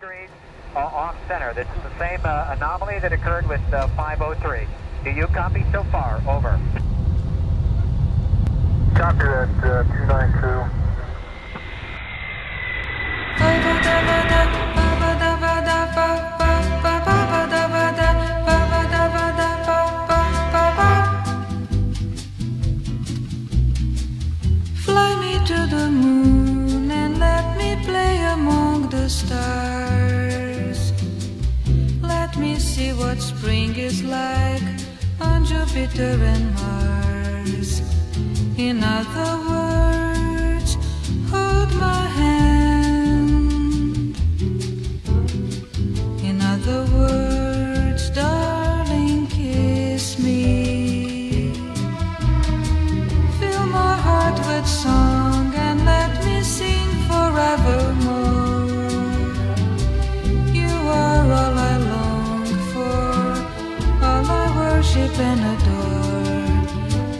degrees uh, off center. This is the same uh, anomaly that occurred with uh, 503. Do you copy so far? Over. Copy that, uh, 292. Fly me to the moon and let me play among the stars. Spring is like on Jupiter and Mars. In other words, hold my hand. In other words, darling, kiss me. Fill my heart with song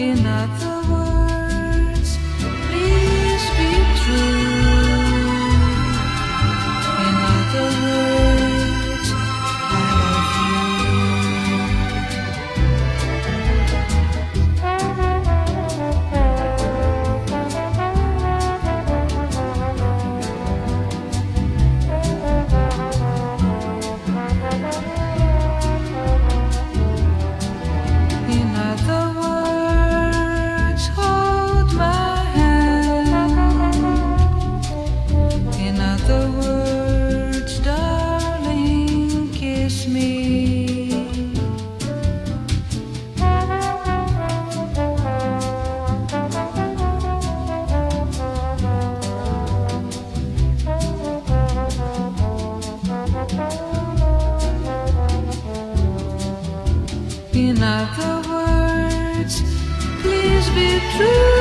In other words, please be true. In other words, I love you. In other In other words, please be true.